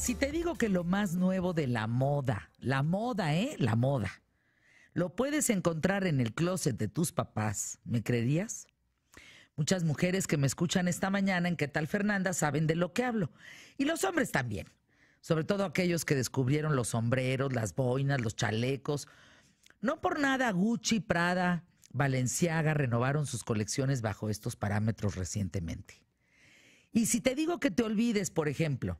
Si te digo que lo más nuevo de la moda, la moda, ¿eh? La moda, lo puedes encontrar en el closet de tus papás, ¿me creerías? Muchas mujeres que me escuchan esta mañana en ¿Qué tal Fernanda? saben de lo que hablo. Y los hombres también. Sobre todo aquellos que descubrieron los sombreros, las boinas, los chalecos. No por nada Gucci, Prada, Valenciaga renovaron sus colecciones bajo estos parámetros recientemente. Y si te digo que te olvides, por ejemplo,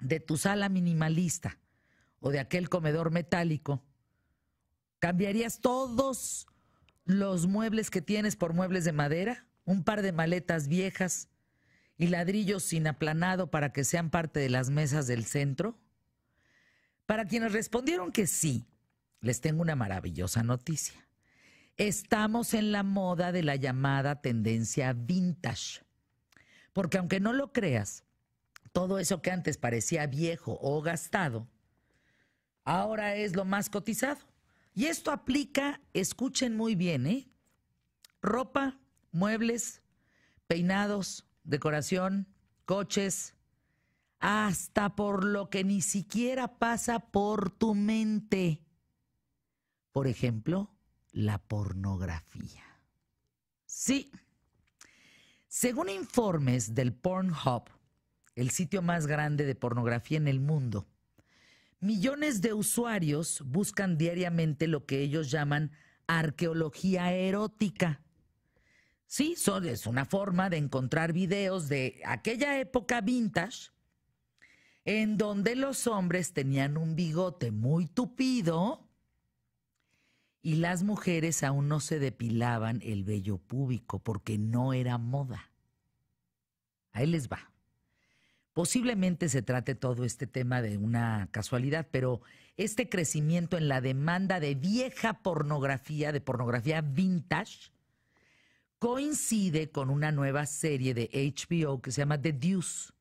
de tu sala minimalista o de aquel comedor metálico, ¿cambiarías todos los muebles que tienes por muebles de madera? ¿Un par de maletas viejas y ladrillos sin aplanado para que sean parte de las mesas del centro? Para quienes respondieron que sí, les tengo una maravillosa noticia. Estamos en la moda de la llamada tendencia vintage. Porque aunque no lo creas, todo eso que antes parecía viejo o gastado, ahora es lo más cotizado. Y esto aplica, escuchen muy bien, ¿eh? Ropa, muebles, peinados, decoración, coches, hasta por lo que ni siquiera pasa por tu mente. Por ejemplo, la pornografía. Sí. Según informes del Pornhub, el sitio más grande de pornografía en el mundo. Millones de usuarios buscan diariamente lo que ellos llaman arqueología erótica. Sí, es una forma de encontrar videos de aquella época vintage en donde los hombres tenían un bigote muy tupido y las mujeres aún no se depilaban el vello púbico porque no era moda. Ahí les va. Posiblemente se trate todo este tema de una casualidad, pero este crecimiento en la demanda de vieja pornografía, de pornografía vintage, coincide con una nueva serie de HBO que se llama The Deuce,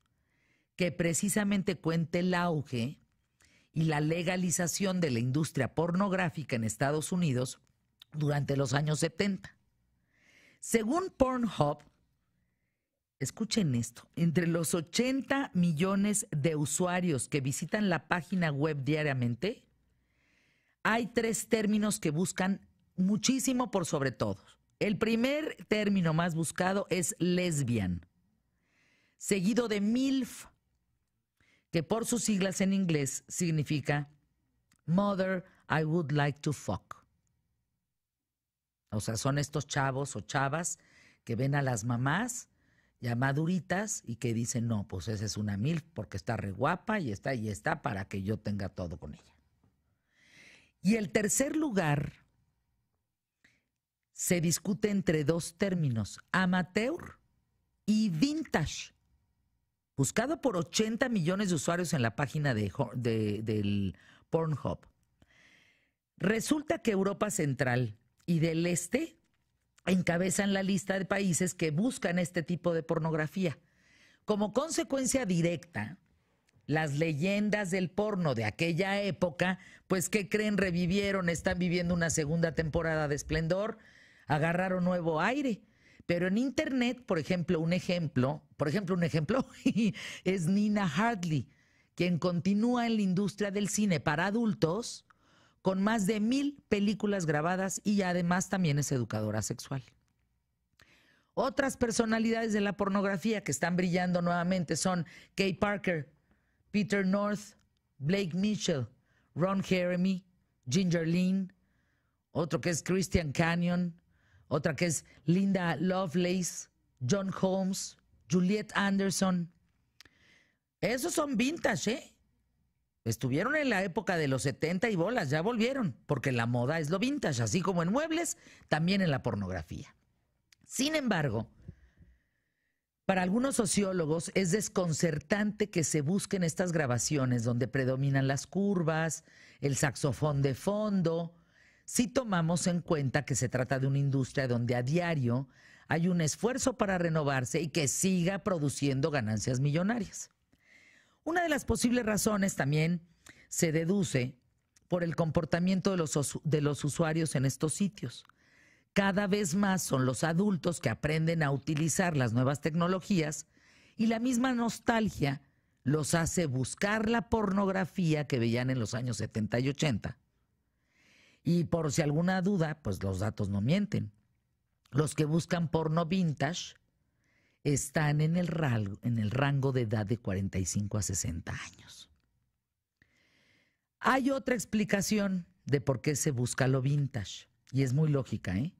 que precisamente cuenta el auge y la legalización de la industria pornográfica en Estados Unidos durante los años 70. Según Pornhub, escuchen esto, entre los 80 millones de usuarios que visitan la página web diariamente, hay tres términos que buscan muchísimo por sobre todo. El primer término más buscado es lesbian, seguido de MILF, que por sus siglas en inglés significa Mother I Would Like to Fuck. O sea, son estos chavos o chavas que ven a las mamás ya maduritas y que dicen, no, pues esa es una mil porque está re guapa y está y está para que yo tenga todo con ella. Y el tercer lugar se discute entre dos términos, amateur y vintage, buscado por 80 millones de usuarios en la página de, del Pornhub. Resulta que Europa Central y del Este encabezan la lista de países que buscan este tipo de pornografía. Como consecuencia directa, las leyendas del porno de aquella época, pues ¿qué creen? Revivieron, están viviendo una segunda temporada de esplendor, agarraron nuevo aire. Pero en Internet, por ejemplo, un ejemplo, por ejemplo, un ejemplo es Nina Hartley, quien continúa en la industria del cine para adultos con más de mil películas grabadas y además también es educadora sexual. Otras personalidades de la pornografía que están brillando nuevamente son Kay Parker, Peter North, Blake Mitchell, Ron Jeremy, Ginger Lynn, otro que es Christian Canyon, otra que es Linda Lovelace, John Holmes, Juliette Anderson. Esos son vintage, ¿eh? Estuvieron en la época de los 70 y bolas, ya volvieron, porque la moda es lo vintage, así como en muebles, también en la pornografía. Sin embargo, para algunos sociólogos es desconcertante que se busquen estas grabaciones donde predominan las curvas, el saxofón de fondo, si tomamos en cuenta que se trata de una industria donde a diario hay un esfuerzo para renovarse y que siga produciendo ganancias millonarias. Una de las posibles razones también se deduce por el comportamiento de los, usuarios en estos sitios. Cada vez más son los adultos que aprenden a utilizar las nuevas tecnologías y la misma nostalgia los hace buscar la pornografía que veían en los años 70 y 80. Y por si alguna duda, pues los datos no mienten. Los que buscan porno vintage están en el, rango, de edad de 45 a 60 años. Hay otra explicación de por qué se busca lo vintage, y es muy lógica, ¿eh?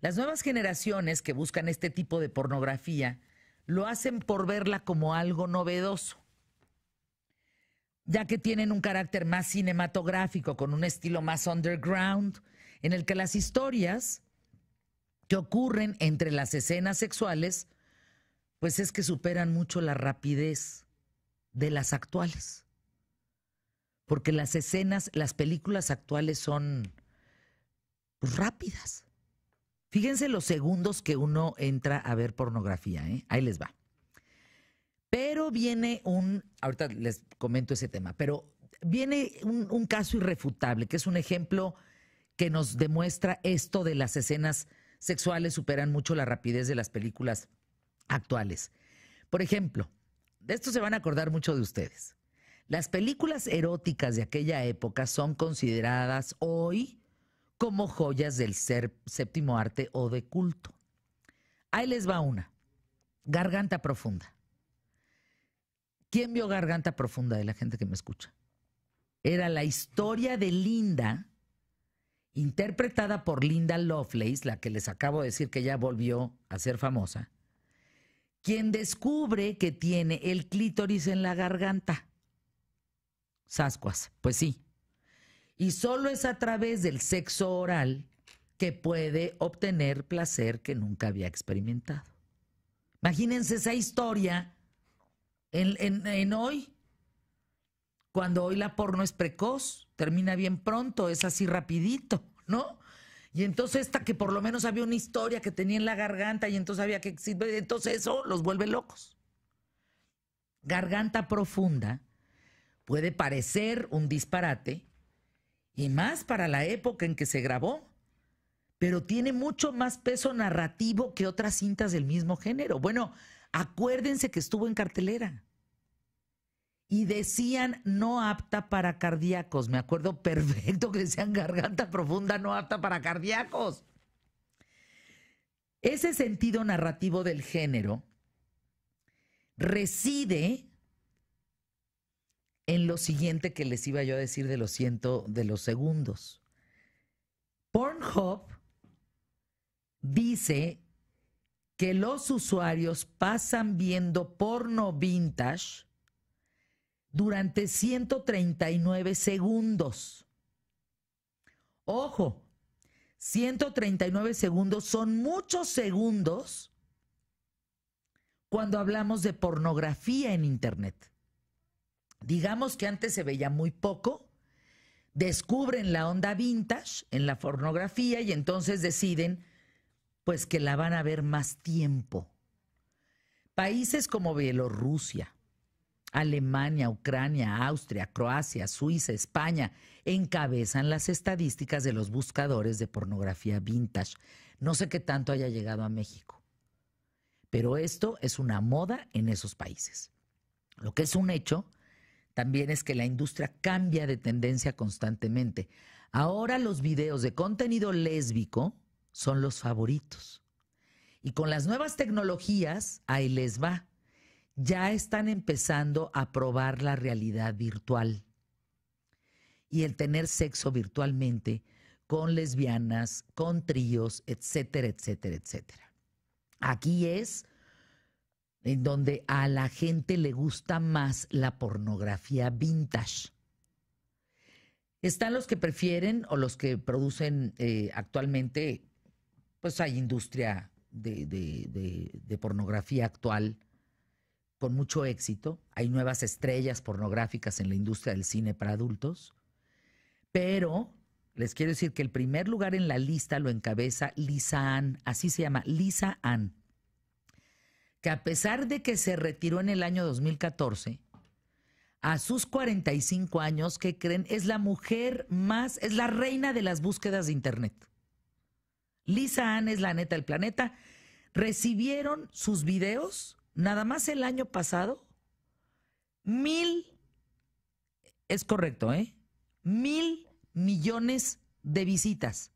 Las nuevas generaciones que buscan este tipo de pornografía lo hacen por verla como algo novedoso, ya que tienen un carácter más cinematográfico, con un estilo más underground, en el que las historias que ocurren entre las escenas sexuales, pues es que superan mucho la rapidez de las actuales. Porque las escenas, las películas actuales son pues, rápidas. Fíjense los segundos que uno entra a ver pornografía, ¿eh? ahí les va. Pero viene un, ahorita les comento ese tema, pero viene un, un caso irrefutable, que es un ejemplo que nos demuestra esto de las escenas sexuales superan mucho la rapidez de las películas actuales. Por ejemplo, de esto se van a acordar mucho de ustedes. Las películas eróticas de aquella época son consideradas hoy como joyas del ser séptimo arte o de culto. Ahí les va una. Garganta profunda. ¿Quién vio Garganta profunda de la gente que me escucha? Era la historia de Linda interpretada por Linda Lovelace, la que les acabo de decir que ya volvió a ser famosa, quien descubre que tiene el clítoris en la garganta. Sascuas, pues sí. Y solo es a través del sexo oral que puede obtener placer que nunca había experimentado. Imagínense esa historia en, en hoy, cuando hoy la porno es precoz, termina bien pronto, es así rapidito, ¿no? Y entonces esta que por lo menos había una historia que tenía en la garganta y entonces había que... Entonces eso los vuelve locos. Garganta profunda puede parecer un disparate, y más para la época en que se grabó, pero tiene mucho más peso narrativo que otras cintas del mismo género. Bueno, acuérdense que estuvo en cartelera y decían no apta para cardíacos. Me acuerdo perfecto que decían garganta profunda no apta para cardíacos. Ese sentido narrativo del género reside en lo siguiente que les iba yo a decir de los ciento de los segundos. Pornhub dice que los usuarios pasan viendo porno vintage durante 139 segundos. Ojo, 139 segundos son muchos segundos cuando hablamos de pornografía en Internet. Digamos que antes se veía muy poco, descubren la onda vintage en la pornografía y entonces deciden pues que la van a ver más tiempo. Países como Bielorrusia, Alemania, Ucrania, Austria, Croacia, Suiza, España encabezan las estadísticas de los buscadores de pornografía vintage. No sé qué tanto haya llegado a México, pero esto es una moda en esos países. Lo que es un hecho también es que la industria cambia de tendencia constantemente. Ahora los videos de contenido lésbico son los favoritos. Y con las nuevas tecnologías, ahí les va ya están empezando a probar la realidad virtual y el tener sexo virtualmente con lesbianas, con tríos, etcétera, etcétera, etcétera. Aquí es en donde a la gente le gusta más la pornografía vintage. Están los que prefieren o los que producen eh, actualmente, pues hay industria de, de pornografía actual con mucho éxito. Hay nuevas estrellas pornográficas en la industria del cine para adultos. Pero les quiero decir que el primer lugar en la lista lo encabeza Lisa Ann, así se llama, Lisa Ann, que a pesar de que se retiró en el año 2014, a sus 45 años, ¿qué creen? Es la mujer más, es la reina de las búsquedas de Internet. Lisa Ann es la neta del planeta. Recibieron sus videos Nada más el año pasado, mil, es correcto, ¿eh? Mil millones de visitas.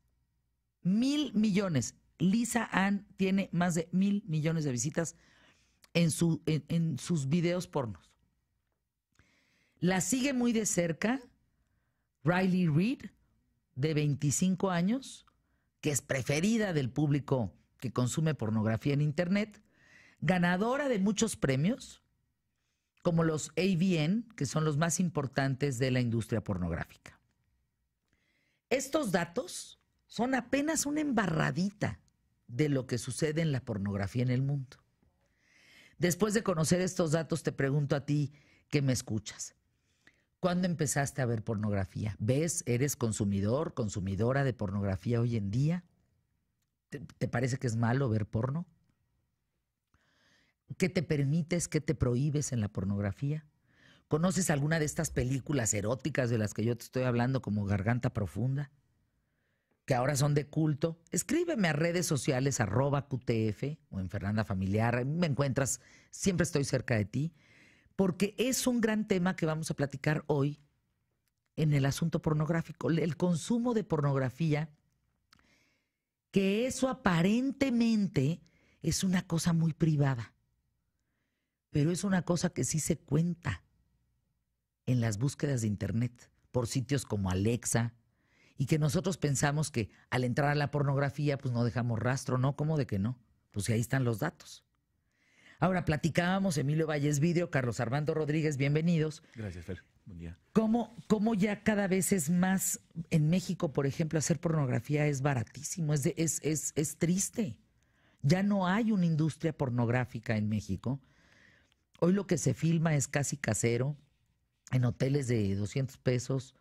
Mil millones. Lisa Ann tiene más de mil millones de visitas en, su, en, sus videos pornos. La sigue muy de cerca Riley Reid, de 25 años, que es preferida del público que consume pornografía en Internet, ganadora de muchos premios, como los AVN, que son los más importantes de la industria pornográfica. Estos datos son apenas una embarradita de lo que sucede en la pornografía en el mundo. Después de conocer estos datos, te pregunto a ti que me escuchas. ¿Cuándo empezaste a ver pornografía? ¿Ves? ¿Eres consumidor, consumidora de pornografía hoy en día? ¿Te, parece que es malo ver porno? ¿Qué te permites, qué te prohíbes en la pornografía? ¿Conoces alguna de estas películas eróticas de las que yo te estoy hablando como Garganta Profunda? Que ahora son de culto. Escríbeme a redes sociales arroba QTF o en Fernanda Familiar. Me encuentras, siempre estoy cerca de ti. Porque es un gran tema que vamos a platicar hoy en el asunto pornográfico. El consumo de pornografía, que eso aparentemente es una cosa muy privada pero es una cosa que sí se cuenta en las búsquedas de Internet por sitios como Alexa y que nosotros pensamos que al entrar a la pornografía pues no dejamos rastro, ¿no? ¿Cómo de que no? Pues ahí están los datos. Ahora platicábamos, Emilio Valles Video, Carlos Armando Rodríguez, bienvenidos. Gracias, Fer. Buen día. ¿Cómo, ¿Cómo, ya cada vez es más, en México, por ejemplo, hacer pornografía es baratísimo, es, es, es, es triste. Ya no hay una industria pornográfica en México Hoy lo que se filma es casi casero, en hoteles de 200 pesos.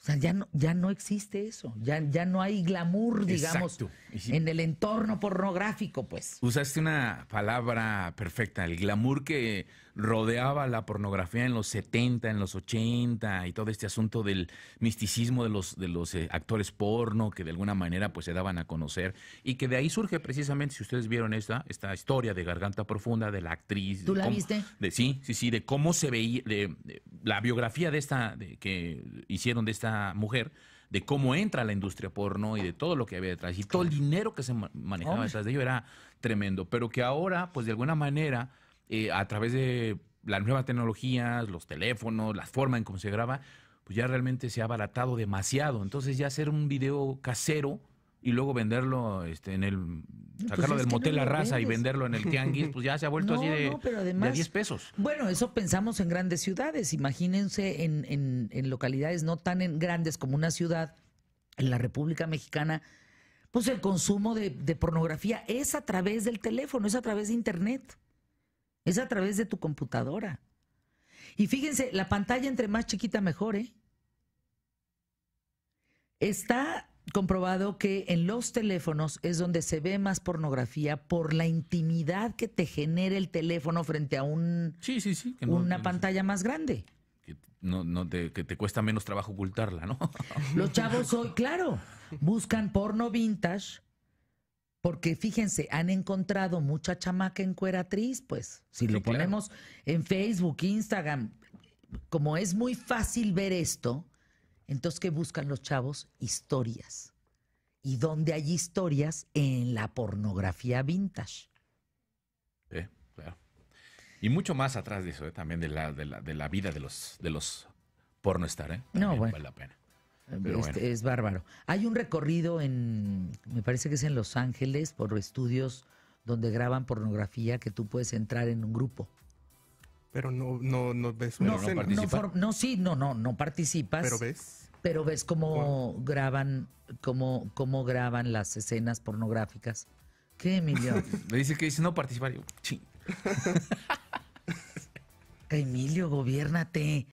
O sea, ya no, ya no existe eso. Ya, ya no hay glamour, digamos, en el entorno pornográfico, pues. Usaste una palabra perfecta, el glamour que rodeaba la pornografía en los 70, en los 80 y todo este asunto del misticismo de los, de los eh, actores porno que de alguna manera pues se daban a conocer y que de ahí surge precisamente, si ustedes vieron esta, esta historia de Garganta Profunda de la actriz. ¿Tú la viste? De, sí, sí, sí, de cómo se veía, de, la biografía de esta, de, que hicieron de esta mujer de cómo entra la industria porno y de todo lo que había detrás. Y todo el dinero que se manejaba detrás de ello era tremendo. Pero que ahora, pues de alguna manera, eh, a través de las nuevas tecnologías, los teléfonos, la forma en cómo se graba, pues ya realmente se ha abaratado demasiado. Entonces ya hacer un video casero y luego venderlo este, en el pues sacarlo del motel La Raza y venderlo en el tianguis, pues ya se ha vuelto así de, de 10 pesos. Bueno, eso pensamos en grandes ciudades. Imagínense en, en, en localidades no tan grandes como una ciudad, en la República Mexicana, pues el consumo de, de pornografía es a través del teléfono, es a través de Internet. Es a través de tu computadora. Y fíjense, la pantalla entre más chiquita mejor, ¿eh? Está comprobado que en los teléfonos es donde se ve más pornografía por la intimidad que te genera el teléfono frente a un sí, sí, sí, una pantalla más grande. Que no, no te, que te cuesta menos trabajo ocultarla, ¿no? Los chavos hoy, claro, buscan porno vintage porque fíjense, han encontrado mucha chamaca en cueratriz, pues, si lo ponemos en Facebook, Instagram, como es muy fácil ver esto, entonces, ¿qué buscan los chavos? Historias. ¿Y dónde hay historias? En la pornografía vintage. Claro. Y mucho más atrás de eso, ¿eh? también de la, de la, de la vida de los, de los pornostar, ¿eh? no, bueno. Vale la pena. Este, es bárbaro. Hay un recorrido en, me parece que es en Los Ángeles, por estudios donde graban pornografía, que tú puedes entrar en un grupo. Pero no, no, no ves una no, no, sí, no, no, no participas. Pero ves. Pero ves cómo graban, cómo, cómo graban las escenas pornográficas. ¿Qué, Emilio? Me dice que dice no participar. Yo, Emilio, gobiérnate.